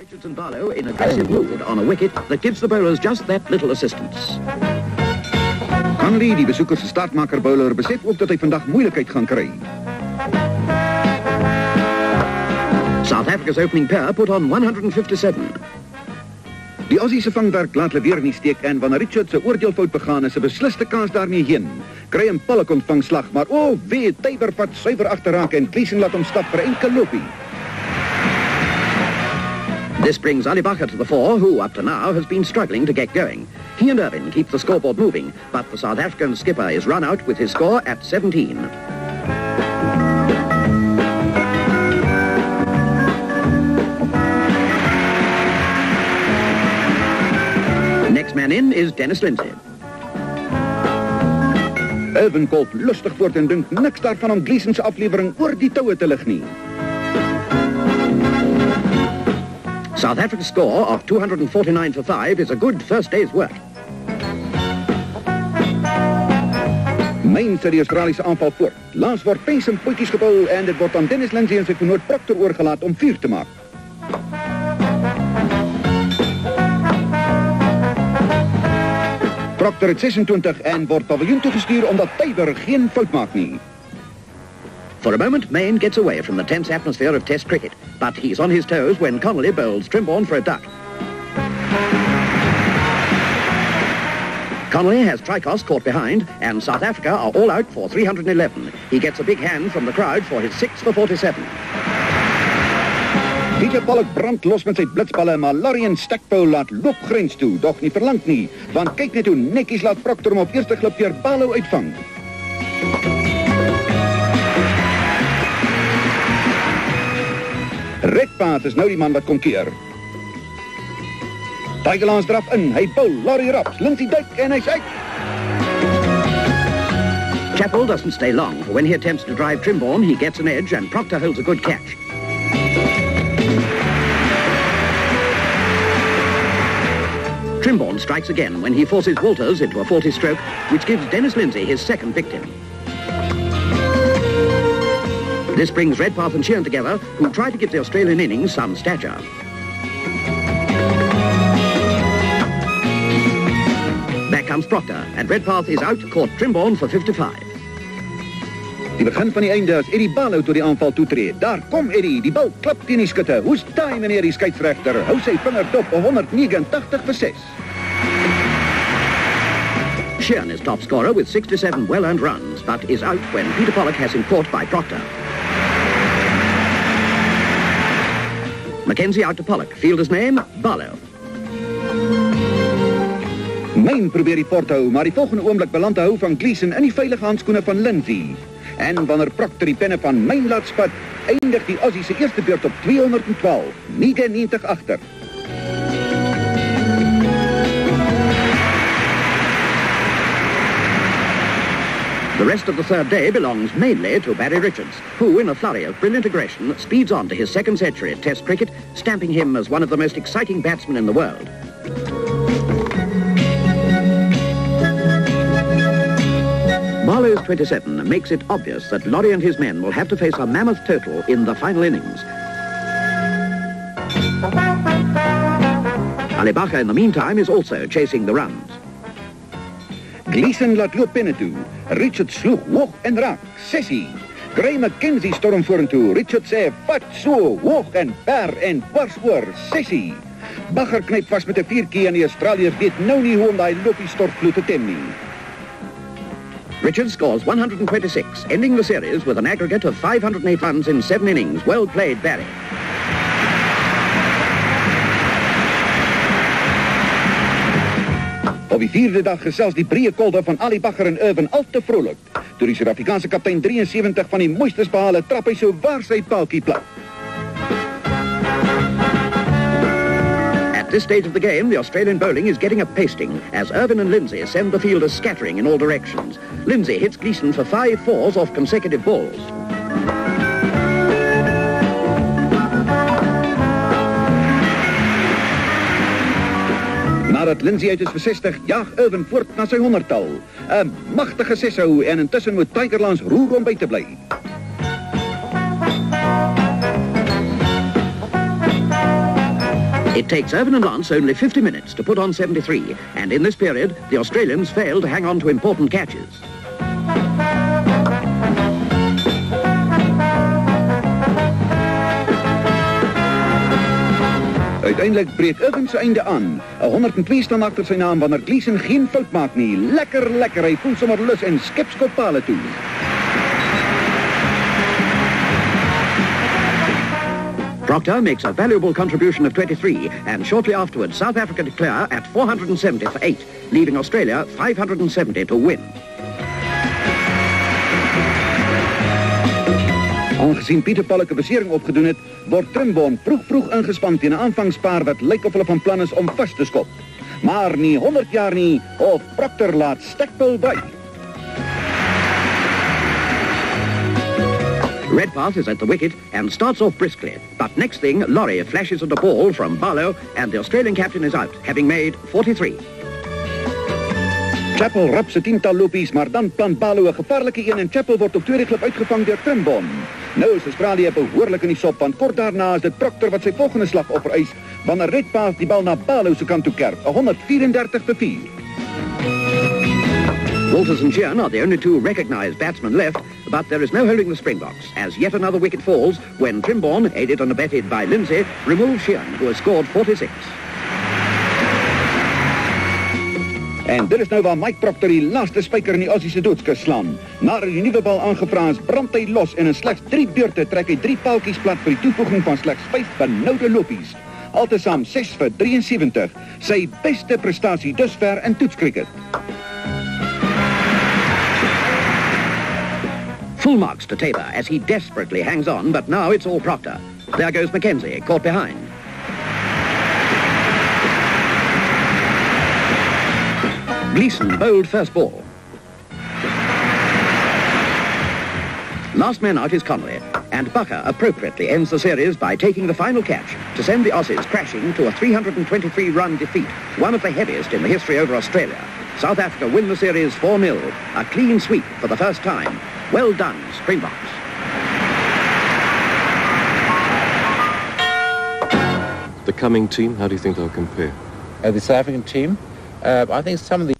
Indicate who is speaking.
Speaker 1: Richards and Barlow in aggressive mood on a wicket that gives the bowlers just that little assistance.
Speaker 2: Conley, die besoekers startmaker bowler, besef ook dat hij vandaag moeilijkheid gaan krijgen.
Speaker 1: South Africa's opening pair put on 157.
Speaker 2: Die Aussiese vangwerk laat hulle weer in die steek en wanneer Richards 'n oordeelfout begaan is 'n besliste kans daarmee heen. Kry 'n Pollock ontvang slag, maar o, oh, wee, Tyber vat suiwer agterraak en Gleeson laat hom stap vir 'n enkel lopie.
Speaker 1: This brings Ali Bacher to the fore, who up to now has been struggling to get going. He and Irvine keep the scoreboard moving, but the South African skipper is run out with his score at 17. Next man in is Denis Lindsay.
Speaker 2: Irvine kolf lustig voort en dink niks daarvan om Gleeson se oor die toue te.
Speaker 1: South Africa's score of 249 for 5 is a good first day's work.
Speaker 2: Myn sit die Australiese aanval voort. Laas word pens en potjies gebou en dit word aan Dennis Lindsay en sy genoot Proctor oorgelaat om vuur te maak. Proctor het 26 en word paviljoen toe gestuur omdat Tyber geen fout maak nie.
Speaker 1: For a moment, Mayne gets away from the tense atmosphere of Test cricket, but he's on his toes when Connolly bowls Trimborn for a duck. Connolly has Traicos caught behind, and South Africa are all out for 311. He gets a big hand from the crowd for his 6 for 47.
Speaker 2: Peter Pollock brand los met sy blitsballe, maar Lorien Stackpole laat loop grens toe, dog nie verlang nie, want kyk net hoe netjies laat Procter hom op eerste glip deur Barlow uitvang. Redpath is nou die man wat kom keer. Tiger Lance draf in, hy bowl, Lawry raps, Lindsay duik en hy's uit.
Speaker 1: Chappell doesn't stay long, for when he attempts to drive Trimborn, he gets an edge and Procter holds a good catch. Trimborn strikes again when he forces Walters into a 40 stroke, which gives Denis Lindsay his second victim. This brings Redpath and Sheahan together, who try to give the Australian innings some stature. Back comes Procter, and Redpath is out, caught Trimborn for 55.
Speaker 2: Die begin van die einde as Eddie Barlow tot die aanval toetree. Daar kom Eddie, die bal klap teen die skutte. Hoe's daai meneer die skeieregter? Hou sy vinger dop op 189 vir 6.
Speaker 1: Sheahan is top scorer with 67 well-earned runs, but is out when Peter Pollock has him caught by Procter. Mackenzie out to Pollock. Fielder's name, Barlow.
Speaker 2: Main probeer die port hou, maar die volgende oomblik beland hy hou van Gleeson in die veilige handskoene van Lindsay. En wanneer Proctor die penne van Main laat spat, eindig die Aussie se eerste beurt op 212, 99 agter.
Speaker 1: The rest of the third day belongs mainly to Barry Richards, who, in a flurry of brilliant aggression, speeds on to his second century at Test cricket, stamping him as one of the most exciting batsmen in the world. Barlow's 27 makes it obvious that Lawry and his men will have to face a mammoth total in the final innings. Ali Bacher, in the meantime, is also chasing the runs.
Speaker 2: Gleeson toe. Richard sloeg hoog en raak. Sessie. Gray McKenzie storm vorentoe. Richard sê vat so hoog en ver en dwars oor. Sessie. Bacher knyp vas met 'n viertjie en die Australiërs weet nou nie hoe om daai loopie stortvloed te tem nie.
Speaker 1: Richards scores 126, ending the series with an aggregate of 508 runs in seven innings. Well played, Barry.
Speaker 2: Op die vierde dag die breë kolde van Ali Bacher en Irvine al te die Suid-Afrikaanse kaptein 73 van die trap waar plat.
Speaker 1: At this stage of the game, the Australian bowling is getting a pasting as Irvine and Lindsay send the fielders scattering in all directions. Lindsay hits Gleeson for five fours off consecutive balls.
Speaker 2: Nadat Lindsay uit is vir 60, jaag Irvine voort na sy 100-tal. 'n Magtige seshou en intussen moet Tiger Lance roer om by te bly.
Speaker 1: It takes Irvine and Lance only 50 minutes to put on 73, and in this period, the Australians fail to hang on to important catches.
Speaker 2: Irvine se einde aan. 'n 102 staan agter sy naam wanneer Gleeson geen fout maak nie. Lekker, lekker. Hy voel sommer lus en toe.
Speaker 1: Procter makes a valuable contribution of 23, and shortly afterwards, South Africa declare at 470 for 8, leaving Australia 570 to win.
Speaker 2: Aangezien Pieter Palk 'n besering opgedoen het, word Trimbon vroeg vroeg ingespan teen 'n aanvangspaar wat lyk of van plan is om vas te skop. Maar nie 100 jaar nie of Proctor laat stekpil by.
Speaker 1: Redpath is at the wicket and starts off briskly. But next thing, Laurie flashes at a ball from Barlow and the Australian captain is out, having made 43.
Speaker 2: Chapel rap se tiental lopies, maar dan plant Barlow 'n gevaarlike een en Chapel word op tweede klip uitgevang deur Trimbon. Nou is Australië behoorlik in die sop want kort daarna is dit Proctor wat sy volgende slag opvereis wanneer Redpath die bal na Barlow se kant toe kerf, 134 te 4.
Speaker 1: Walters and Sheehan are the only two recognised batsmen left, but there is no holding the Springboks, as yet another wicket falls when Trimborn, aided and abetted by Lindsay, removes Sheehan, who has scored 46.
Speaker 2: En dit is nou waar Mike Proctor die laaste spyker in die Aussie se doodskus slaan. Nadat die nuwe bal aangevra is, brand hy los en in slegs 3 beurte trek hy 3 paaltjies plat vir die toevoeging van slegs 5 benoude lopies. Altesaam 6 vir 73, sy beste prestasie dusver in toetskriket.
Speaker 1: Full marks to Tabor as he desperately hangs on, but now it's all Proctor. There goes Mackenzie, caught behind. Gleeson bowled first ball. Last man out is Conway, and Bacher appropriately ends the series by taking the final catch to send the Aussies crashing to a 323-run defeat, one of the heaviest in the history over Australia. South Africa win the series 4-0, a clean sweep for the first time. Well done, Springboks.
Speaker 3: The coming team, how do you think they'll compare?
Speaker 4: Uh, the South African team, uh, I think some of the